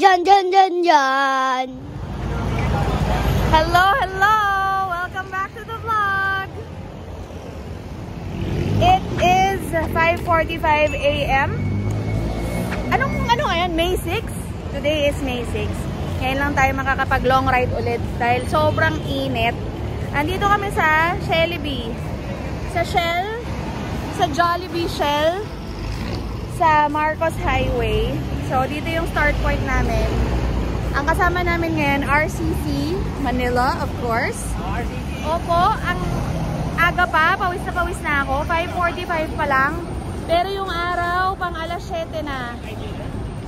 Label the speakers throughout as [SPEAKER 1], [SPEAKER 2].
[SPEAKER 1] Dyan, dyan, dyan, dyan.
[SPEAKER 2] Hello, hello! Welcome back to the vlog! It is 5.45 a.m. Anong, ano ngayon? May 6? Today is May 6. Ngayon lang tayo makakapag long ride ulit dahil sobrang init. Andito kami sa Shelley Sa Shell, sa Jollibee Shell, sa Marcos Highway. So, dito yung start point namin. Ang kasama namin ngayon, RCC, Manila, of course. Opo, ang aga pa, pawis na pawis na ako. 5.45 pa lang. Pero yung araw, pang alas 7 na.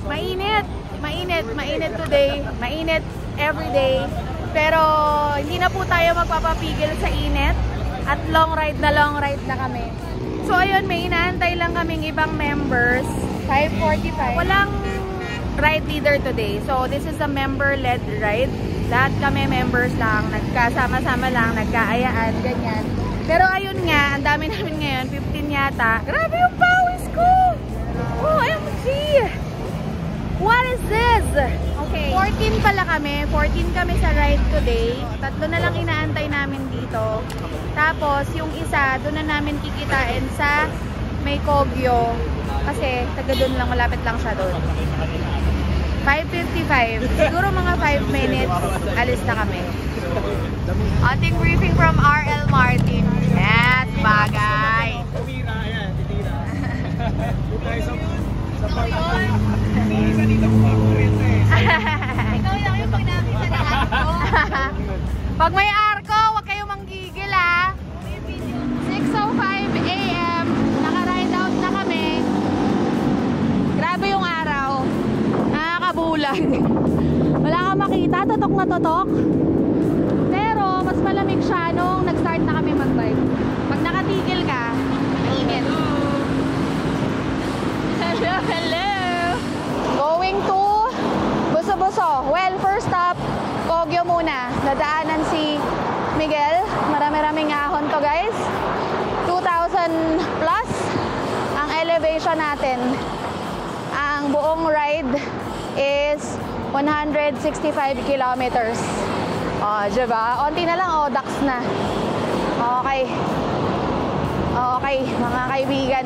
[SPEAKER 2] Mainit, mainit, mainit today. Mainit everyday. Pero hindi na po tayo magpapapigil sa init. At long ride na long ride na kami. So ayun, may inaantay lang kaming ibang members. 5.45. Walang ride leader today. So, this is a member-led ride. Lahat kami members lang, nagkasama-sama lang, nagkaayaan, ganyan. Pero ayun nga, ang dami namin ngayon, 15 yata. Grabe yung pawis ko! Oh, OMG! What is this? Okay. 14 pala kami. 14 kami sa ride today. Tatlo na lang inaantay namin dito. Tapos, yung isa, doon na namin kikitain sa may Kogyo. Kasi, taga doon lang, malapit lang siya doon. 5.55. Siguro mga 5 minutes, alis na kami. Ating briefing from RL Martin. Yes, bagay.
[SPEAKER 3] Tumira yan, titira. Sa part Isa dito rin eh.
[SPEAKER 2] Ikaw lang yung pinakit sa lahat ko. Pag may arko, huwag kayong manggigil ah. 6.05 Nakakabulan. Wala kang makita, totok na totok. Pero mas malamig siya nung nag-start na kami mag-bike. Pag nakatigil ka, mainit. Hello, hello. Going to Buso-Buso. Well, first stop, Kogyo muna. Dadaanan si Miguel. Marami-raming ahon to guys. 2,000 plus ang elevation natin. Ang buong ride is 165 kilometers. Oh, diba? Onti na lang, oh, dax na. Okay. Okay, mga kaibigan.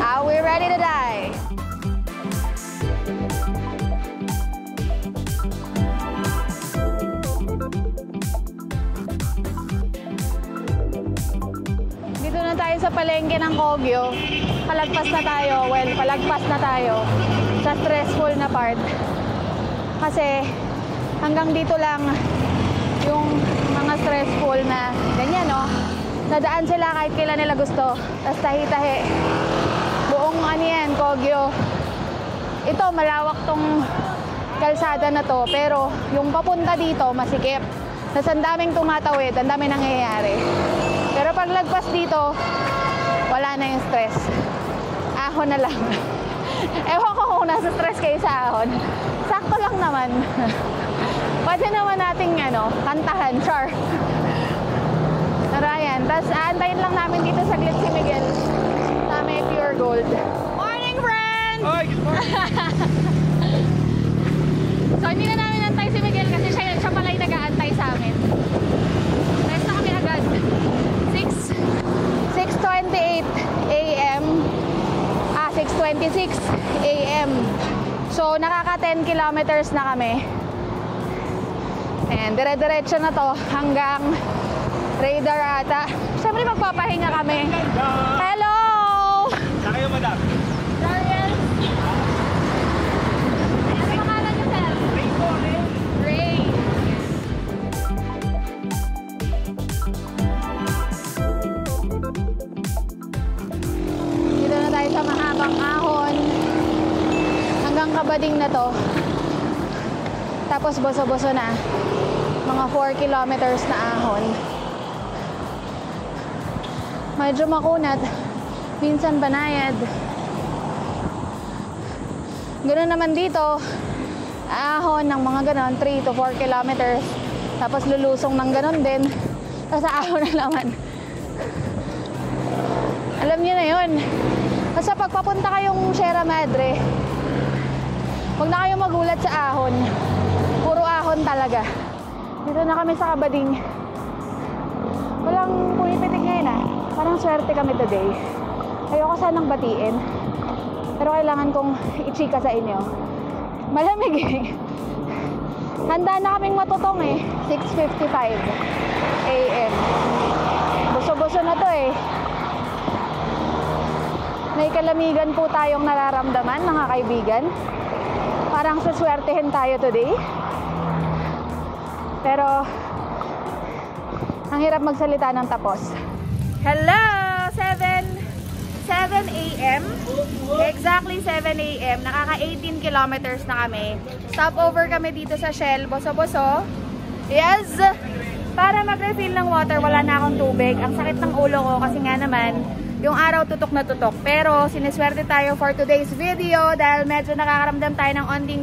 [SPEAKER 2] Are we ready to die? Dito na tayo sa palengke ng Kogyo. Palagpas na tayo. Well, palagpas na tayo sa stressful na part. Kasi hanggang dito lang yung mga stressful na ganyan, no? Nadaan sila kahit kailan nila gusto. Tapos tahi-tahi. Buong ano yan, Kogyo. Ito, malawak tong kalsada na to. Pero yung papunta dito, masikip. Tapos ang daming tumatawid, ang daming nangyayari. Pero pag lagpas dito, wala na yung stress. Ahon na lang. Ewan ko kung nasa stress kayo sa ahon. Sakto lang naman. Pwede naman nating ano, kantahan, char. Pero ayan, tapos aantayin lang namin dito sa si Miguel sa may pure gold. Morning, friends!
[SPEAKER 3] Hoy, good morning.
[SPEAKER 2] So, hindi na namin antay si Miguel kasi siya, siya pala yung nag-aantay sa amin. Rest na kami agad. 6, 6.28 a.m. Ah, 6.26 a.m. So, nakaka 10 kilometers na kami. And dire-diretso na to hanggang radar ata. Siyempre magpapahinga kami. Hello!
[SPEAKER 3] Saan kayo, madam?
[SPEAKER 2] Kabading na to. Tapos boso-boso na. Mga 4 kilometers na ahon. Medyo makunat. Minsan banayad. Ganun naman dito. Ahon ng mga ganon, 3 to 4 kilometers. Tapos lulusong ng ganon din. Tapos ahon na naman. Alam niyo na yun. Basta pagpapunta kayong Sierra Madre, Huwag na kayo magulat sa ahon. Puro ahon talaga. Dito na kami sa Kabading. Walang pumipitik ngayon ah. Parang swerte kami today. Ayoko sanang batiin. Pero kailangan kong i-chika sa inyo. Malamig eh. Handa na kaming matutong eh. 6.55 a.m. Buso-buso na to eh. May kalamigan po tayong nararamdaman mga kaibigan. Parang saswertehin tayo today. Pero ang hirap magsalita ng tapos. Hello! 7 7 a.m. Exactly 7 a.m. Nakaka 18 kilometers na kami. Stopover kami dito sa Shell, Boso-Boso. Yes! Para mag-refill ng water, wala na akong tubig. Ang sakit ng ulo ko kasi nga naman, yung araw tutok na tutok. Pero siniswerte tayo for today's video dahil medyo nakakaramdam tayo ng onting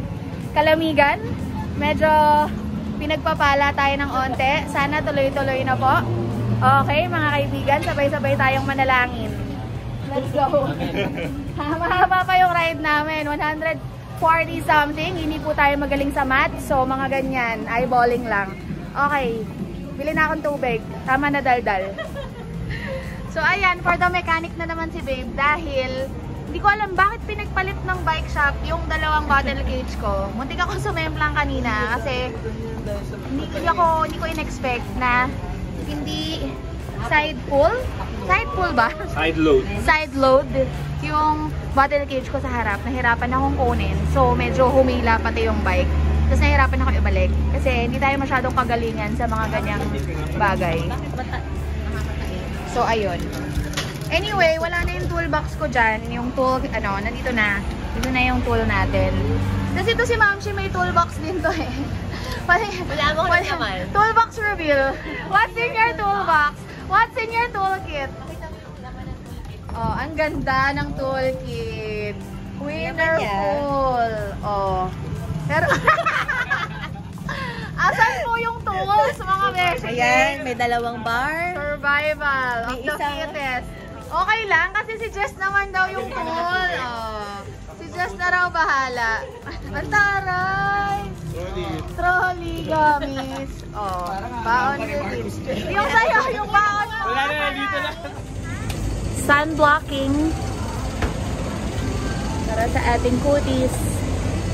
[SPEAKER 2] kalamigan. Medyo pinagpapala tayo ng onte. Sana tuloy-tuloy na po. Okay, mga kaibigan, sabay-sabay tayong manalangin. Let's go. Mahaba pa yung ride namin. 140 something. Hindi po tayo magaling sa math. So, mga ganyan. Eyeballing lang. Okay. Bili na akong tubig. Tama na daldal. So, ayan. For the mechanic na naman si babe. Dahil, hindi ko alam bakit pinagpalit ng bike shop yung dalawang bottle cage ko. Muntik ako sumemplang kanina kasi hindi, hindi ako, hindi ko in-expect na hindi side pull. Side pull ba?
[SPEAKER 3] Side load.
[SPEAKER 2] side load yung bottle cage ko sa harap. Nahirapan akong kunin. So, medyo humila pati yung bike. Tapos nahirapan ako ibalik. Kasi hindi tayo masyadong kagalingan sa mga ganyang bagay. So, ayun. Anyway, wala na yung toolbox ko dyan. Yung tool, ano, nandito na. Dito na yung tool natin. Kasi ito si Mamshi may toolbox din to eh. Wala mo naman. Toolbox reveal. What's in your toolbox? What's in your toolkit? Oh, ang ganda ng toolkit. Winnerful. Oh. Pero, asan po yung tools, mga beshi?
[SPEAKER 1] Ayan, may dalawang bar.
[SPEAKER 2] Survival of
[SPEAKER 1] May
[SPEAKER 2] the
[SPEAKER 1] isang-
[SPEAKER 2] fittest. Okay lang, kasi si Jess naman daw yung tool. Oh. Si Jess na raw bahala. Ang taray! Trolley gamis. Oh, baon din. Yung sa'yo, yung baon mo.
[SPEAKER 3] Wala na, dito na.
[SPEAKER 2] Sun blocking. Para sa ating kutis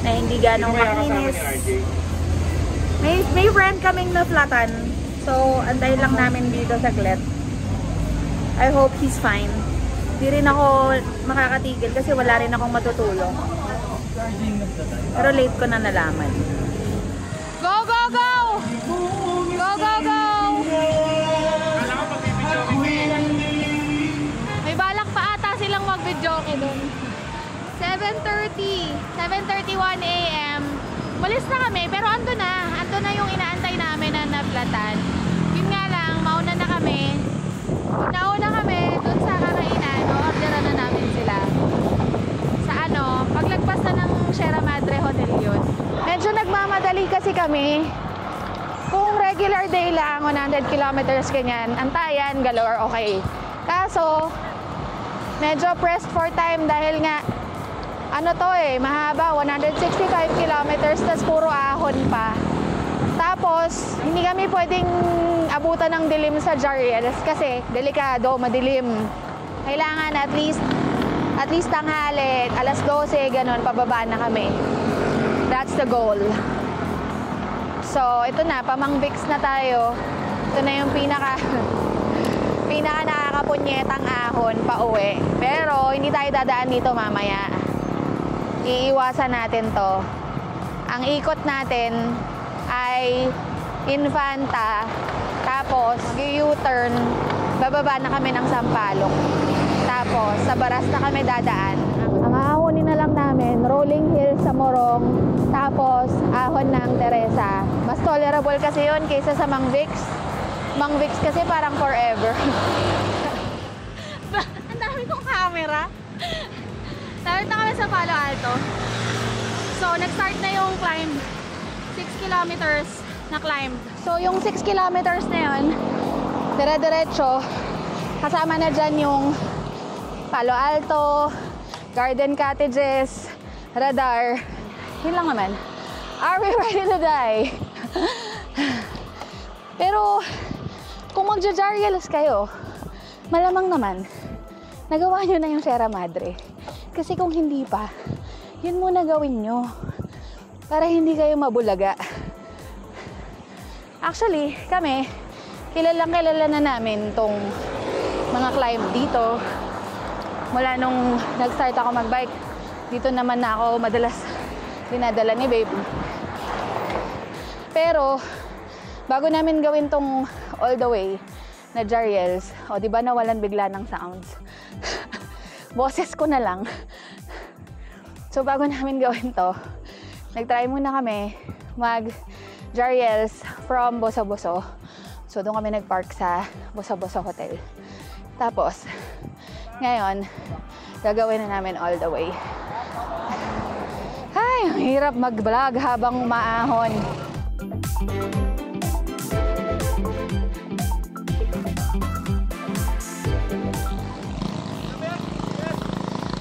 [SPEAKER 2] na hindi ganong makinis. May, may friend kaming na-flatan. So, antayin lang namin dito sa saglit. I hope he's fine. Di rin ako makakatigil kasi wala rin akong matutulong. Pero late ko na nalaman. Go, go, go! Go, go, go! May balak pa ata silang mag-videoke doon. 7.30, 7.31 a.m. Malis na kami, pero ando na. Ando na yung inaantay namin na naplatan. Yun nga lang, mauna na kami. Nauna kami, doon sa kakainan, orderan na namin sila. Sa ano, paglagpas na ng Sierra Madre Hotel yun. Medyo nagmamadali kasi kami. Kung regular day lang, 100 kilometers ganyan, antayan, galore, okay. Kaso, medyo pressed for time dahil nga ano to eh, mahaba, 165 kilometers, tas puro ahon pa. Tapos, hindi kami pwedeng abutan ng dilim sa Jariels kasi delikado, madilim. Kailangan at least at least tanghali, alas 12, ganun, pababa na kami. That's the goal. So, ito na, pamang Vicks na tayo. Ito na yung pinaka pinaka nakakapunyetang ahon pa uwi. Pero, hindi tayo dadaan dito mamaya. Iiwasan natin to. Ang ikot natin ay Infanta. Tapos, U-turn. Bababa na kami ng Sampaloc. Tapos, sa Baras na kami dadaan. Ang ahonin na lang namin, Rolling Hill sa Morong. Tapos, ahon ng Teresa. Mas tolerable kasi yon kaysa sa Mang Vicks. Mang Vicks kasi parang forever. Ang dami kong camera. Dahil na kami sa Palo Alto. So, nag-start na yung climb. 6 kilometers na climb. So, yung 6 kilometers na yun, dire-diretso, kasama na dyan yung Palo Alto, Garden Cottages, Radar, Yun lang naman. Are we ready to die? Pero, kung magja-Jariels kayo, malamang naman, nagawa nyo na yung Sierra Madre. Kasi kung hindi pa, yun muna gawin nyo. Para hindi kayo mabulaga. Actually, kami, kilalang kilala na namin tong mga climb dito. Mula nung nag-start ako magbike, dito naman na ako madalas dinadala ni babe. Pero, bago namin gawin tong all the way na Jariels, o di ba nawalan bigla ng sounds? Boses ko na lang. So, bago namin gawin to, nag-try muna kami mag Jariels from Boso-Boso. So, doon kami nag-park sa Boso-Boso Hotel. Tapos, ngayon, gagawin na namin all the way. Ay, hirap mag-vlog habang umaahon.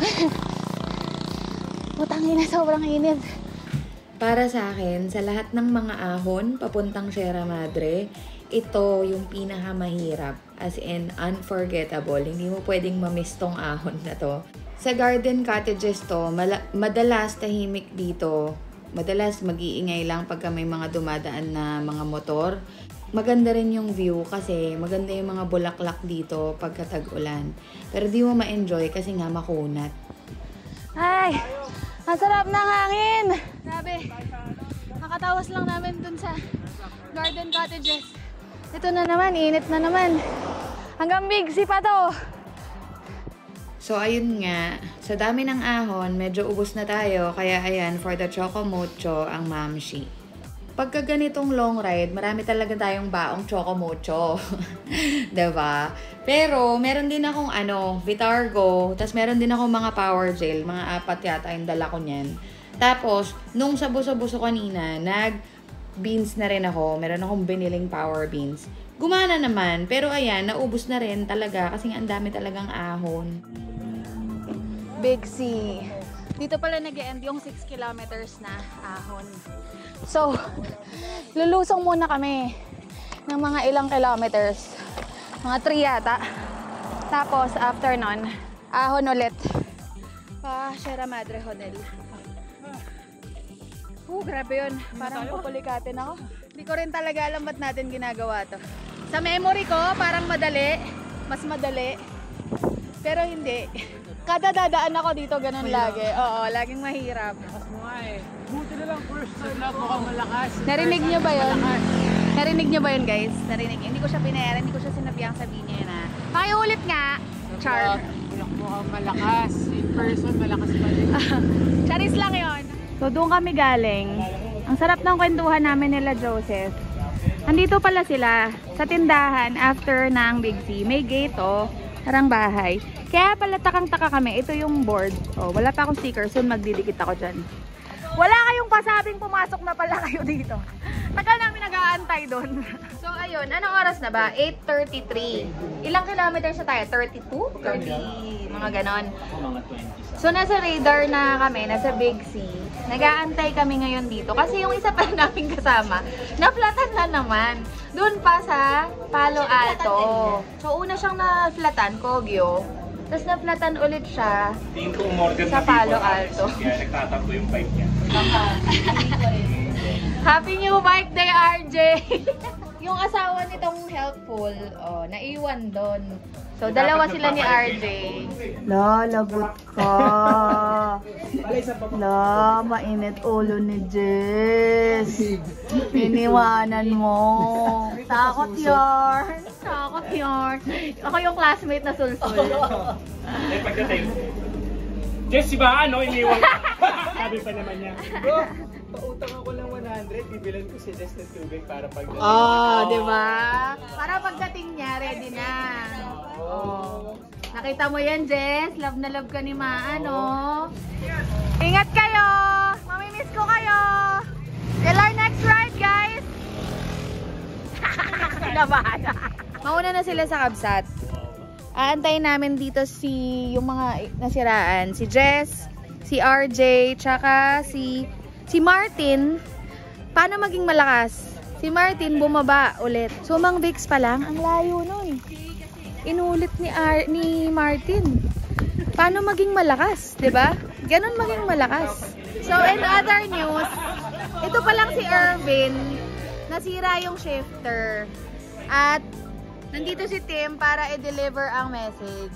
[SPEAKER 2] Putangin na sobrang init.
[SPEAKER 4] Para sa akin, sa lahat ng mga ahon papuntang Sierra Madre, ito yung pinakamahirap. As in, unforgettable. Hindi mo pwedeng mamiss tong ahon na to. Sa garden cottages to, madalas tahimik dito. Madalas mag-iingay lang pagka may mga dumadaan na mga motor. Maganda rin yung view kasi maganda yung mga bulaklak dito pagka tag-ulan. Pero di mo ma-enjoy kasi nga makunat.
[SPEAKER 2] Ay, ang sarap ng hangin. Grabe. Nakatawas lang namin dun sa garden cottages. Ito na naman, init na naman. Hanggang big si pa to.
[SPEAKER 4] So, ayun nga. Sa dami ng ahon, medyo ubos na tayo. Kaya ayan, for the Choco Mocho, ang Mamshi. Pagka ganitong long ride, marami talaga tayong baong Choco Mocho. ba? Pero, meron din akong ano, Vitargo. Tapos, meron din akong mga power gel. Mga apat yata yung dala ko niyan. Tapos, nung sa buso-buso kanina, nag beans na rin ako. Meron akong biniling power beans. Gumana naman. Pero ayan, naubos na rin talaga kasi ang dami talagang ahon.
[SPEAKER 2] Big C. Dito pala nag end yung 6 kilometers na ahon. So, lulusong muna kami ng mga ilang kilometers. Mga 3 yata. Tapos, after nun, ahon ulit. Pa Sierra Madre Hotel. Uh, grabe yun. Parang pupulikatin ako. Hindi ko rin talaga alam ba't natin ginagawa to. Sa memory ko, parang madali. Mas madali. Pero hindi. Kada dadaan ako dito, ganun lagi. Oo, laging mahirap.
[SPEAKER 3] Lakas mo nga eh. Buti na lang first time lang mukhang malakas.
[SPEAKER 2] Narinig niyo ba yun?
[SPEAKER 3] Malakas.
[SPEAKER 2] Narinig niyo ba yun, guys? Narinig niyo. Hindi ko siya pinayara, hindi ko siya sinabiyang sabihin niya na. Pakiulit nga. Char.
[SPEAKER 3] Bulak mukhang malakas. In person, malakas pa rin.
[SPEAKER 2] Charis lang yon. So, doon kami galing. Ang sarap ng kwentuhan namin nila Joseph. Andito pala sila sa tindahan after ng Big C. May gate, oh. Parang bahay. Kaya pala takang-taka kami. Ito yung board. Oh, wala pa akong sticker. Soon magdidikit ako dyan. Wala kayong pasabing pumasok na pala kayo dito. Tagal namin nag-aantay doon.
[SPEAKER 1] So, ayun. Anong oras na ba? 8.33. Ilang kilometers na tayo? 32? 30, mga ganon.
[SPEAKER 3] Mga 20
[SPEAKER 1] So, nasa radar na kami, nasa Big C. Nag-aantay kami ngayon dito. Kasi yung isa pa namin kasama, na-flatan na naman. Doon pa sa Palo Alto. So, una siyang na-flatan, Kogyo. Tapos na-flatan ulit siya.
[SPEAKER 3] Tingin ko umorder
[SPEAKER 1] Sa Palo
[SPEAKER 3] before
[SPEAKER 1] Alto.
[SPEAKER 3] Kaya nagtatampo yung bike niya.
[SPEAKER 1] Happy New Bike Day, RJ! yung asawa nitong helpful, oh, naiwan doon. So, dalawa sila ni RJ.
[SPEAKER 2] Lalagot ka. La, mainit ulo ni Jess. Iniwanan mo. Takot yarn. Takot yarn. Ako yung classmate na sulsul.
[SPEAKER 3] Eh, pagdating. Jess, si ba ano, iniwan ka? Sabi pa naman niya, Bro, pautang ako ng 100, bibilan ko si Jess ng tubig para pagdating.
[SPEAKER 2] Oh, di ba? Para pagdating niya, ready na. Oh. Nakita mo yan, Jess? Love na love ka ni Maa, no? Ingat kayo! Mamimiss ko kayo! Till our next ride, guys! Kinabahan. Mauna na sila sa Kabsat. Aantayin namin dito si yung mga nasiraan. Si Jess, si RJ, tsaka si Si Martin, paano maging malakas? Si Martin bumaba ulit. So, Mang Vicks pa lang, ang layo nun. Inulit ni, Ar ni Martin. Paano maging malakas, 'di ba? Ganon maging malakas. So, in other news, ito pa lang si Irvin, nasira yung shifter. At nandito si Tim para i-deliver ang message.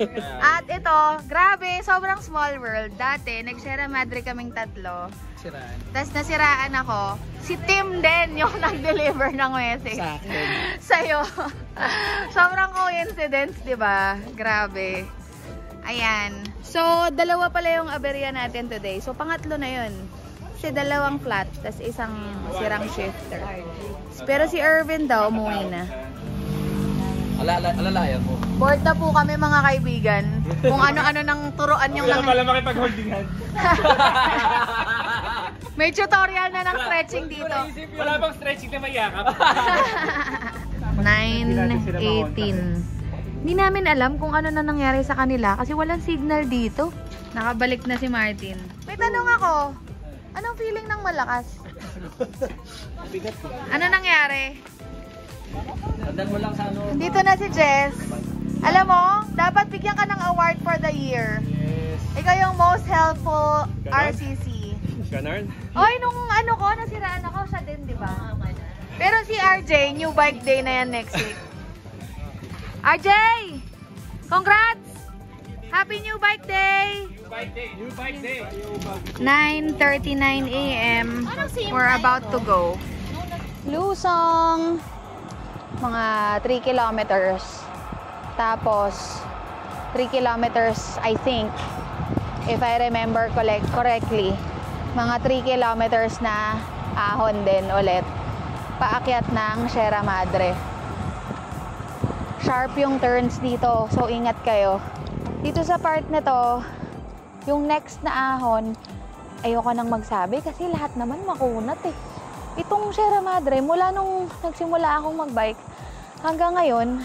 [SPEAKER 2] At ito, grabe, sobrang small world. Dati, nag-Sierra Madre kaming tatlo.
[SPEAKER 3] Siraan.
[SPEAKER 2] Tapos nasiraan ako. Si Tim din yung nag-deliver ng message.
[SPEAKER 3] Sa akin.
[SPEAKER 2] Sa'yo. Sobrang coincidence, di ba? Grabe. Ayan. So, dalawa pala yung aberya natin today. So, pangatlo na yun. Kasi dalawang flat, tas isang sirang shifter. Pero si Irvin daw, umuwi na.
[SPEAKER 5] Alala, alalayan mo.
[SPEAKER 2] Bored na po kami mga kaibigan. Kung ano-ano nang turuan yung
[SPEAKER 3] Wala pala makipag-holding hand.
[SPEAKER 2] May tutorial na ng stretching dito.
[SPEAKER 3] Wala bang stretching na mayakap?
[SPEAKER 2] 9.18 Hindi namin alam kung ano na nangyari sa kanila kasi walang signal dito. Nakabalik na si Martin. May tanong ako. Anong feeling ng malakas? Ano nangyari?
[SPEAKER 5] Tandaan mo lang sa ano.
[SPEAKER 2] Dito na si Jess. Alam mo, dapat bigyan ka ng award for the year.
[SPEAKER 3] yes.
[SPEAKER 2] Ikaw yung most helpful
[SPEAKER 3] Ganon?
[SPEAKER 2] RCC.
[SPEAKER 3] Ganon?
[SPEAKER 2] Oy, nung ano ko, nasiraan ako, siya din, di ba? Pero si RJ, new bike day na yan next week. RJ! Congrats! Happy new bike day!
[SPEAKER 3] New bike day. New bike day.
[SPEAKER 2] 9.39 a.m. We're about to go. Lusong! Mga 3 kilometers. Tapos, 3 kilometers, I think, if I remember correctly, mga 3 kilometers na ahon din ulit. Paakyat ng Sierra Madre. Sharp yung turns dito, so ingat kayo. Dito sa part na to, yung next na ahon, ayoko nang magsabi kasi lahat naman makunat eh. Itong Sierra Madre, mula nung nagsimula akong magbike hanggang ngayon,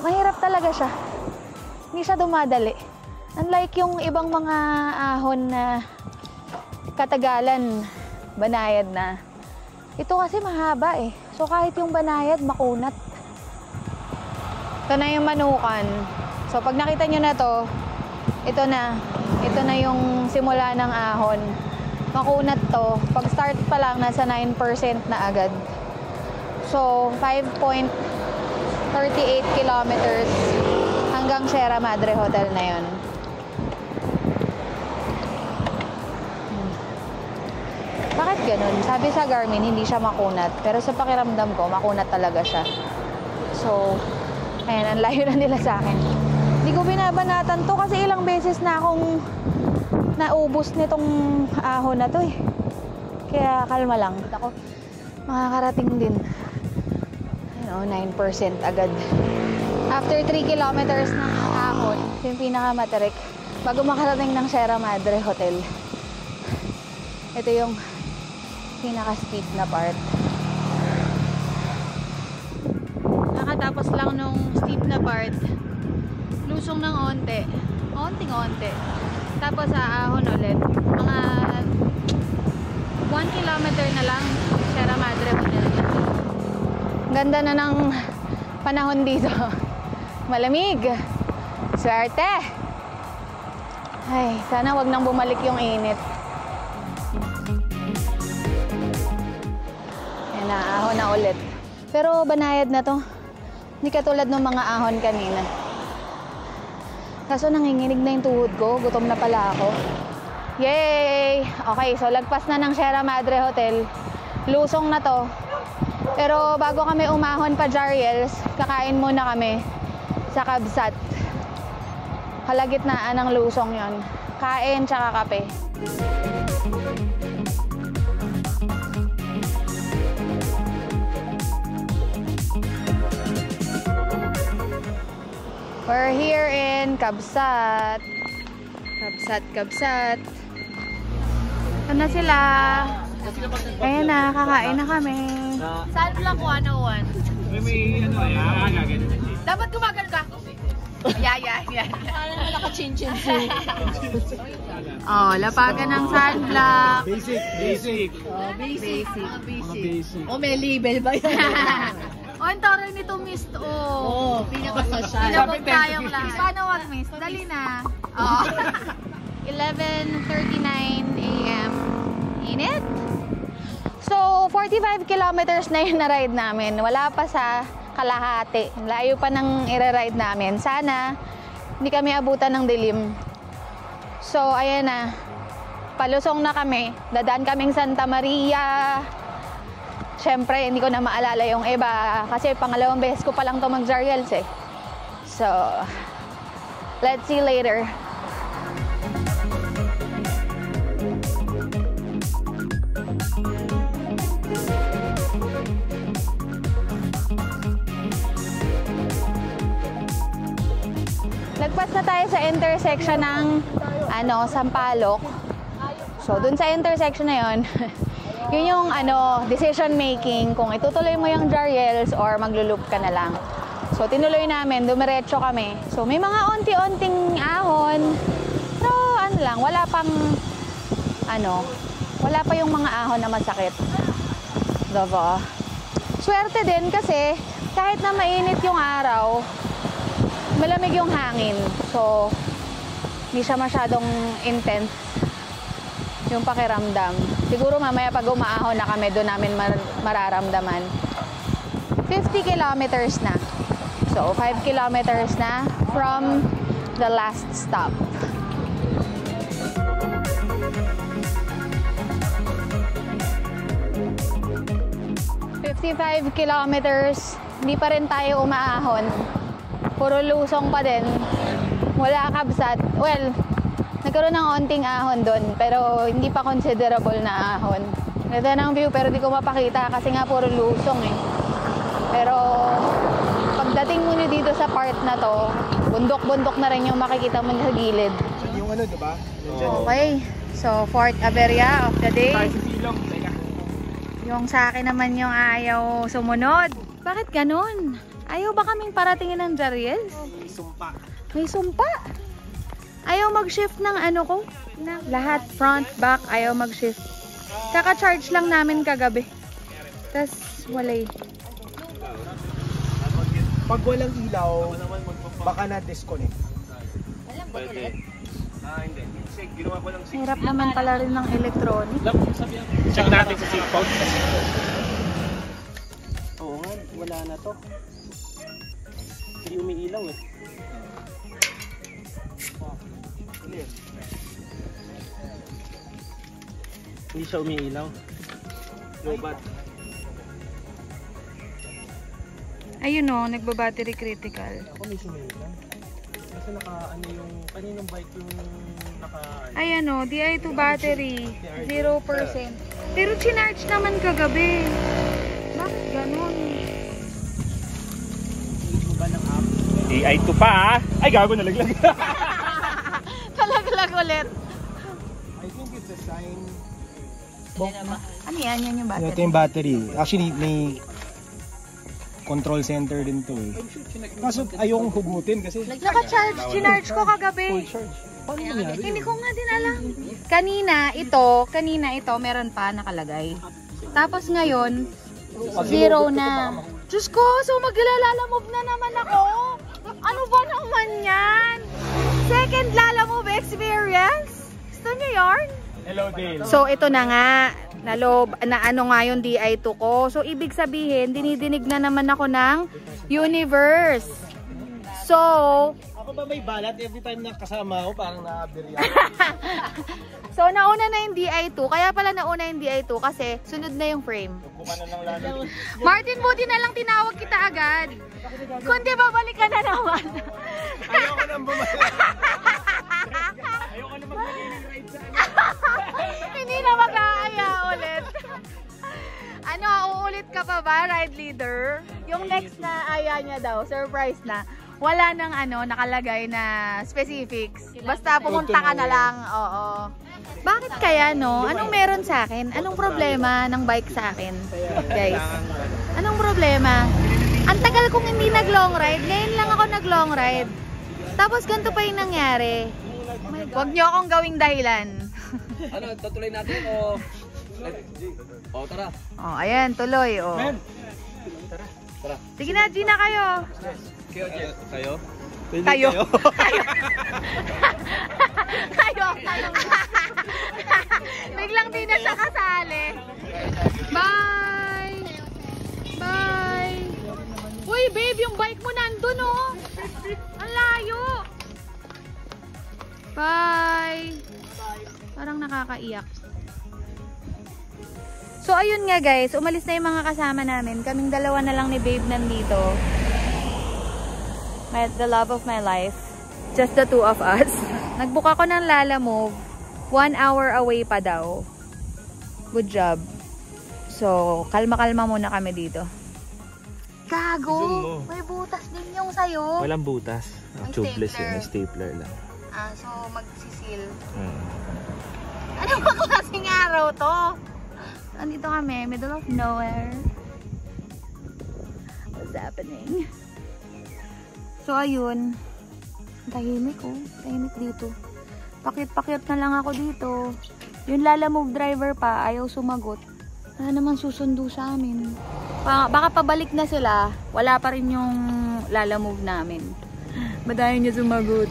[SPEAKER 2] mahirap talaga siya. Hindi siya dumadali. Unlike yung ibang mga ahon na katagalan, banayad na. Ito kasi mahaba eh. So kahit yung banayad, makunat. Ito na yung manukan. So pag nakita nyo na to, ito na. Ito na yung simula ng ahon. Makunat to. Pag start pa lang, nasa 9% na agad. So, 5.38 kilometers hanggang Sierra Madre Hotel na yon. Bakit ganun? Sabi sa Garmin, hindi siya makunat. Pero sa pakiramdam ko, makunat talaga siya. So, ayan, ang layo na nila sa akin. Hindi ko binabanatan to kasi ilang beses na akong naubos nitong ahon na to eh. Kaya kalma lang. Ako, makakarating din. Ano, 9% agad. After 3 kilometers ng ahon, yung pinakamatarik, bago makarating ng Sierra Madre Hotel, ito yung pinaka-steep na part. Nakatapos lang nung steep na part, lusong ng onte. Onting-onte. Tapos aahon ulit. Mga 1 kilometer na lang Sierra Madre Hotel. Ganda na ng panahon dito. Malamig. Swerte. Ay, sana wag nang bumalik yung init. Ayan na, ahon na ulit. Pero banayad na to. Hindi katulad ng mga ahon kanina. Kaso nanginginig na yung tuhod ko. Gutom na pala ako. Yay! Okay, so lagpas na ng Sierra Madre Hotel. Lusong na to. Pero bago kami umahon pa Jariels, kakain muna kami sa Kabsat. Kalagitnaan ng lusong yon. Kain tsaka kape. We're here in Kabsat. Kabsat, Kabsat. Na sila. Ayan na, kakain na kami. Saan lang 101?
[SPEAKER 3] May may ano ay ah, gagawin.
[SPEAKER 2] Oh, lapagan ng sunblock.
[SPEAKER 3] Basic, basic.
[SPEAKER 2] Basic.
[SPEAKER 3] Mga basic.
[SPEAKER 6] O may label ba yan?
[SPEAKER 2] oh, ang taray nito mist, oh.
[SPEAKER 6] Oo, pinaka-social.
[SPEAKER 2] Inabot tayong lahat. Paano wag miss? Dali na. Oh. 11.39 a.m. Init? So, 45 kilometers na yung na-ride namin. Wala pa sa kalahati. Layo pa ng i-ride namin. Sana, hindi kami abutan ng dilim. So, ayan na. Palusong na kami. Dadaan kaming Santa Maria. Siyempre, hindi ko na maalala yung iba. Kasi pangalawang beses ko pa lang to mag-Zariels eh. So, let's see later. Nagpas na tayo sa intersection ng ano, Sampaloc. So, dun sa intersection na yon, yun yung ano, decision making kung itutuloy mo yung Jariels or maglulup ka na lang. So, tinuloy namin, dumiretso kami. So, may mga onti-onting ahon. Pero, ano lang, wala pang, ano, wala pa yung mga ahon na masakit. Diba? Swerte din kasi, kahit na mainit yung araw, malamig yung hangin. So, hindi siya masyadong intense yung pakiramdam. Siguro mamaya pag umaahon na kami, doon namin mar- mararamdaman. 50 kilometers na. So, 5 kilometers na from the last stop. Fifty-five kilometers, hindi pa rin tayo umaahon. Puro lusong pa din. Wala kabsat. Well, nagkaroon ng onting ahon doon, pero hindi pa considerable na ahon. Ganda ng view, pero di ko mapakita kasi nga puro lusong eh. Pero pagdating mo dito sa part na to, bundok-bundok na rin yung makikita mo sa gilid.
[SPEAKER 3] Yung ano, di ba? Nandiyan.
[SPEAKER 2] Okay, so fourth aberya of the day. Yung sa akin naman yung ayaw sumunod. Bakit ganun? Ayaw ba kaming paratingin ng Jariels?
[SPEAKER 3] May sumpa.
[SPEAKER 2] May sumpa. Ayaw mag-shift ng ano ko. Lahat, front, back, ayaw mag-shift. Kaka-charge lang namin kagabi. Tapos, walay.
[SPEAKER 3] Pag walang ilaw, baka na-disconnect.
[SPEAKER 2] Hirap naman pala rin ng electronic.
[SPEAKER 3] Check natin sa seatbelt. Oo nga, wala na to. Hindi umiilaw eh. Hindi siya umiilaw. Lobat.
[SPEAKER 2] Ayun o, nagba-battery critical.
[SPEAKER 3] Ako may sumilaw. Kasi naka, ano yung, kaninong bike yung naka,
[SPEAKER 2] Ayan o, DI2 battery. 0%. Pero chinarge naman kagabi. Bakit ganun?
[SPEAKER 3] mo ba ng app? AI2 pa ah! Ay, gago nalaglag.
[SPEAKER 2] Talaglag ulit. Ano yan? Yan yung
[SPEAKER 7] Ito
[SPEAKER 2] battery.
[SPEAKER 7] yung battery. Actually, may control center din to eh. Kaso ayokong hugutin kasi
[SPEAKER 2] Naka-charge. Chinarge ko kagabi.
[SPEAKER 7] charge. Paano nangyari?
[SPEAKER 2] Hindi ko nga din alam. Kanina, ito, kanina ito, meron pa nakalagay. Tapos ngayon, zero na. Diyos ko, so maglalala-move na naman ako. Ano ba naman yan? Second Lala Move experience? Gusto niyo yarn?
[SPEAKER 3] Hello, Dale.
[SPEAKER 2] So ito na nga, nalob, na ano nga yung DI2 ko. So ibig sabihin, dinidinig na naman ako ng universe. So,
[SPEAKER 7] Ako ba may balat every time na kasama ako parang naabirya.
[SPEAKER 2] so nauna na yung DI2. Kaya pala nauna yung DI2 kasi sunod na yung frame.
[SPEAKER 3] Lalo.
[SPEAKER 2] Martin, buti na lang tinawag kita agad. Kundi babalik ka na naman.
[SPEAKER 3] Ayoko nang bumalik. Ayoko na maglagay ng ride sa ano.
[SPEAKER 2] Hindi na mag-aaya ulit. ano, uulit ka pa ba, ride leader? Yung next na aya niya daw, surprise na. Wala nang ano, nakalagay na specifics. Basta pumunta ka na lang. Oo. Bakit kaya, no? Anong meron sa akin? Anong problema ng bike sa akin? Guys, anong problema? Ang tagal kong hindi nag-long ride. Ngayon lang ako nag-long ride. Tapos ganito pa yung nangyari. Huwag niyo akong gawing dahilan.
[SPEAKER 5] Ano, tutuloy natin o... O, tara.
[SPEAKER 2] Oh, ayan, tuloy. Oh.
[SPEAKER 3] Men,
[SPEAKER 5] Tara.
[SPEAKER 2] Sige na, Gina kayo.
[SPEAKER 5] Kayo, Jess. Kayo?
[SPEAKER 2] Kayo. Kayo. Biglang di na siya kasali. Bye! Bye! Uy, babe, yung bike mo nandun, oh. Ang layo. Bye! Parang nakakaiyak. So, ayun nga guys. Umalis na yung mga kasama namin. Kaming dalawa na lang ni babe nandito. My, the love of my life. Just the two of us. Nagbook ako ng Lala Move. One hour away pa daw. Good job. So, kalma-kalma muna kami dito. Gago! May butas din yung sayo.
[SPEAKER 8] Walang butas.
[SPEAKER 2] May
[SPEAKER 8] Tubeless
[SPEAKER 2] stapler.
[SPEAKER 8] yun. Stapler lang.
[SPEAKER 2] Ah, so magsisil.
[SPEAKER 8] Hmm.
[SPEAKER 2] Ano ba klaseng araw to? Andito kami, middle of nowhere. What's happening? So, ayun. Tahimik oh. Tahimik dito. Pakit-pakit na lang ako dito. Yung Lala Move driver pa, ayaw sumagot. Wala naman susundo sa amin. Baka pabalik na sila, wala pa rin yung Lala Move namin. Ayaw niya sumagot?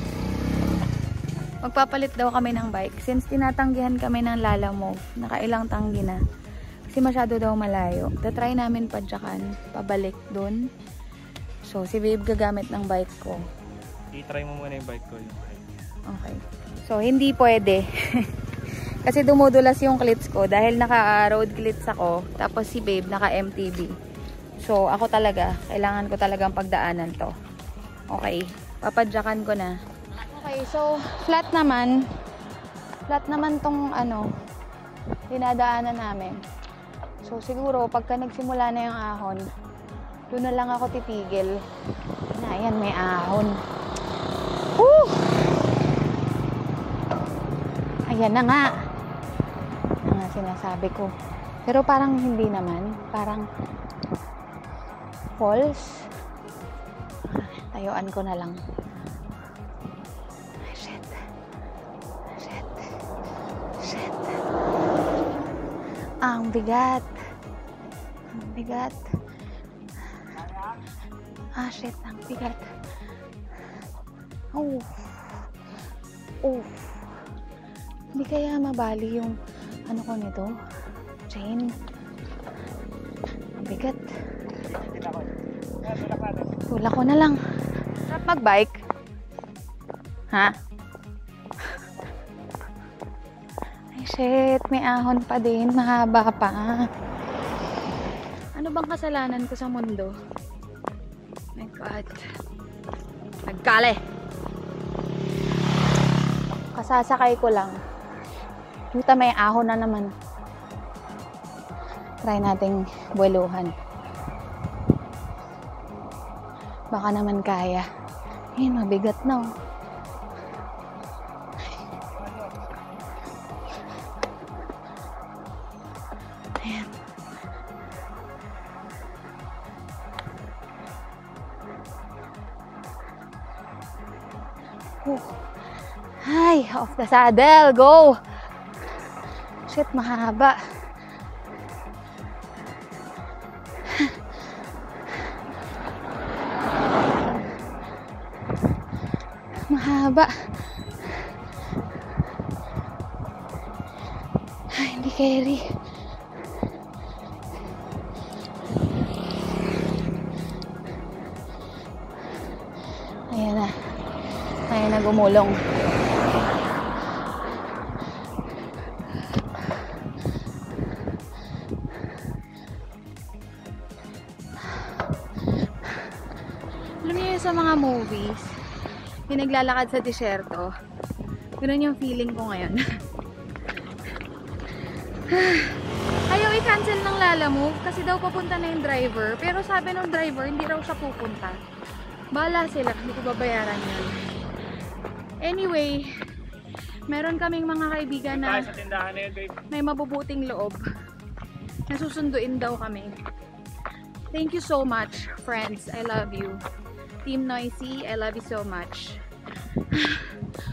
[SPEAKER 2] Magpapalit daw kami ng bike. Since tinatanggihan kami ng Lala Move, nakailang tanggi na. Kasi masyado daw malayo. Tatry namin padyakan, pabalik dun. So, si Babe gagamit ng bike ko.
[SPEAKER 8] I-try mo muna yung bike ko.
[SPEAKER 2] Okay. So, hindi pwede. Kasi dumudulas yung clits ko dahil naka-road clits ako. Tapos si Babe naka-MTB. So, ako talaga, kailangan ko talagang pagdaanan to. Okay. Papadyakan ko na. Okay, so, flat naman. Flat naman tong ano, dinadaanan namin. So, siguro, pagka nagsimula na yung ahon, doon na lang ako titigil. Na, ayan, may ahon. Woo! Ayan na nga. Ang nga sinasabi ko. Pero parang hindi naman. Parang false. Tayuan ko na lang. Shit. Shit. Shit. Ang bigat. Ang bigat. Ah, shit. Ang bigat. Oh. Oh. Hindi kaya mabali yung ano ko nito? Chain. Ang bigat. Tulak ko na lang. Sarap magbike. Ha? Ay shit, may ahon pa din. Mahaba pa. Ano bang kasalanan ko sa mundo? My God. Nagkale. Kasasakay ko lang. Puta, may ahon na naman. Try nating buweluhan. Baka naman kaya. Ayun, mabigat na oh. The saddle. Go! Shit, mahaba. Mahaba. Ay, hindi carry. Ayan na. Ayan na gumulong. Yung naglalakad sa disyerto, ganun yung feeling ko ngayon. Ayaw i-cancel ng Lala Move kasi daw papunta na yung driver. Pero sabi ng driver, hindi raw siya pupunta. Bala sila, hindi ko babayaran yun. Anyway, meron kaming mga kaibigan na may mabubuting loob. Nasusunduin daw kami. Thank you so much, friends. I love you. Team Noisy, I love you so much.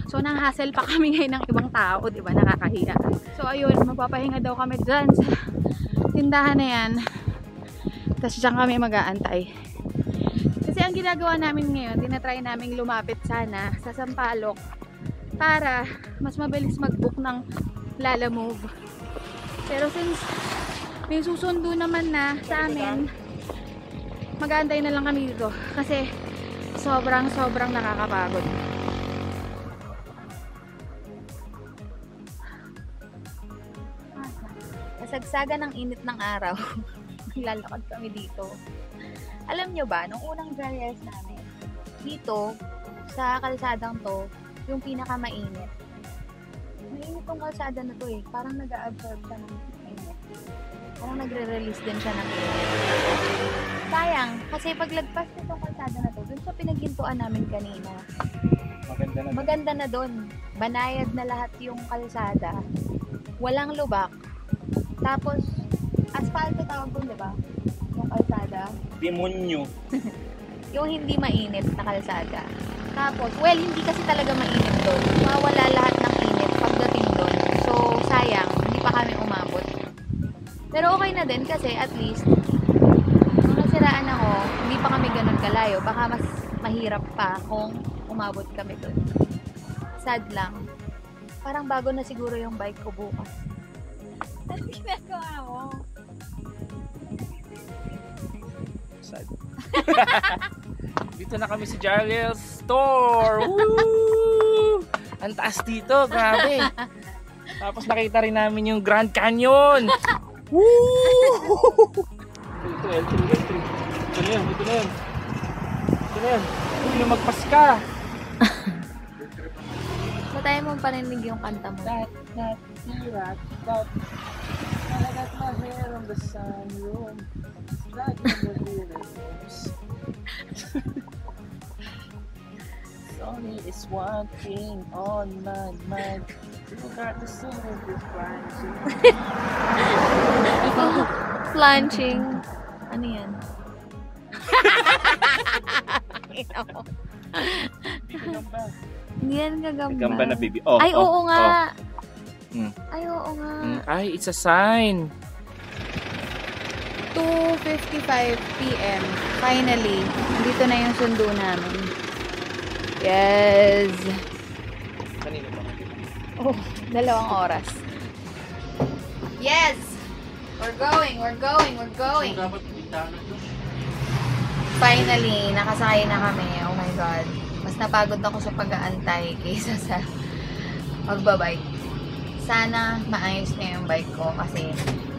[SPEAKER 2] So, nang hassle pa kami ngayon ng ibang tao, di ba? Nakakahiya. So, ayun, magpapahinga daw kami dyan sa tindahan na yan. Tapos dyan kami mag-aantay. Kasi ang ginagawa namin ngayon, tinatry namin lumapit sana sa Sampaloc para mas mabilis mag-book ng Lala Move. Pero since may susundo naman na sa amin, mag-aantay na lang kami dito kasi sobrang sobrang nakakapagod. Kasagsaga ng init ng araw. Lalakad kami dito. Alam nyo ba, nung unang dry years namin, dito, sa kalsadang to, yung pinakamainit. Mainit tong kalsada na to eh. Parang nag-absorb siya ng init. Parang nagre-release din siya ng init. Sayang, kasi paglagpas nitong kalsada na to, dun sa pinaghintuan namin kanina,
[SPEAKER 3] Maganda na.
[SPEAKER 2] maganda na dun. Banayad na lahat yung kalsada. Walang lubak. Tapos, asfalto tawag dun, di ba? Yung kalsada.
[SPEAKER 3] Demonyo.
[SPEAKER 2] Yung hindi mainit na kalsada. Tapos, well, hindi kasi talaga mainit doon. Mawala lahat ng init pagdating doon. So, sayang, hindi pa kami umabot. Pero okay na din kasi at least, nung nasiraan ako, hindi pa kami ganun kalayo. Baka mas mahirap pa kung umabot kami doon. Sad lang. Parang bago na siguro yung bike ko bukas. Ginagawa mo?
[SPEAKER 8] Sad. dito na kami sa Jarl's Store. Woo! Ang taas dito, grabe. Tapos nakita rin namin yung Grand Canyon. Woo! Ito, L3, L3. Ito na yun, ito na yun. Ito na yun. Uy, lumagpas ka.
[SPEAKER 2] Ba tayo mong paninig yung kanta mo?
[SPEAKER 8] That, that, that, that. I got my hair on the sunroom. Like the rhythms. Sony is one thing on my mind. You got to sing with this
[SPEAKER 2] Planching. Ano yan? Hindi yan gagamba.
[SPEAKER 8] Gamba na baby. Oh,
[SPEAKER 2] Ay,
[SPEAKER 8] oh,
[SPEAKER 2] oo nga.
[SPEAKER 8] Mm.
[SPEAKER 2] Ay, oo nga.
[SPEAKER 8] Mm, Ay, it's a sign.
[SPEAKER 2] 2.55 p.m. Finally, dito na yung sundo namin. Yes! Oh, dalawang oras.
[SPEAKER 1] Yes! We're going, we're going, we're going. Finally, nakasakay na kami. Oh my God. Mas napagod ako sa pag-aantay kaysa sa magbabike. Sana maayos na yung bike ko kasi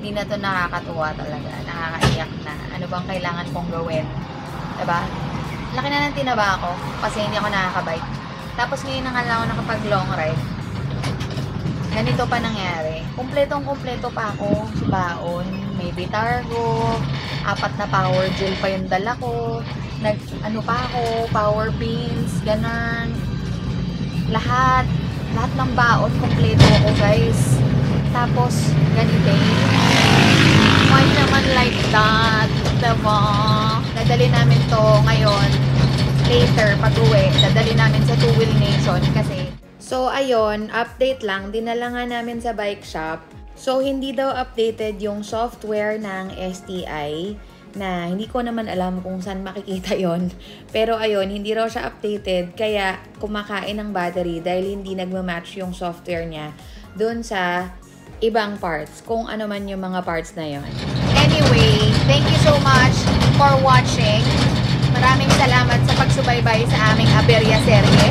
[SPEAKER 1] hindi na to nakakatuwa talaga. Nakakaiyak na. Ano bang kailangan kong gawin? Diba? Laki na ng tinaba ako kasi hindi ako nakakabike. Tapos ngayon na nga lang ako nakapag long ride. Ganito pa nangyari. Kumpletong kumpleto pa ako sa baon. May bitargo, apat na power gel pa yung dala ko. Nag, ano pa ako, power pins, ganun. Lahat. Lahat ng baon, kumpleto ako, guys. Tapos, ganito Why naman like that? Diba? Dadali namin to ngayon. Later, pag uwi, dadali namin sa Two Wheel Nation kasi
[SPEAKER 4] So, ayun, update lang. Dinala nga namin sa bike shop. So, hindi daw updated yung software ng STI na hindi ko naman alam kung saan makikita yon Pero ayun, hindi raw siya updated kaya kumakain ng battery dahil hindi nagmamatch yung software niya dun sa ibang parts, kung ano man yung mga parts na yon.
[SPEAKER 1] Anyway, thank you so much for watching. Maraming salamat sa pagsubaybay sa aming Aberya serye.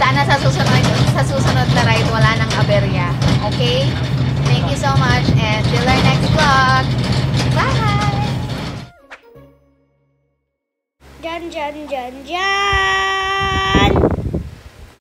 [SPEAKER 1] Sana sa susunod, sa susunod na ride wala nang aberya. Okay? Thank you so much and till our next vlog. Bye!
[SPEAKER 9] Dyan, dyan, dyan, dyan.